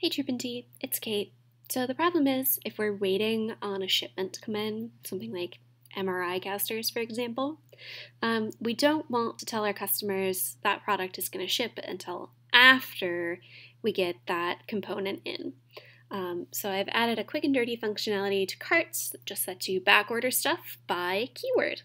Hey Troop it's Kate. So the problem is, if we're waiting on a shipment to come in, something like MRI casters, for example, um, we don't want to tell our customers that product is going to ship until after we get that component in. Um, so I've added a quick and dirty functionality to KARTS that just lets you backorder stuff by keyword.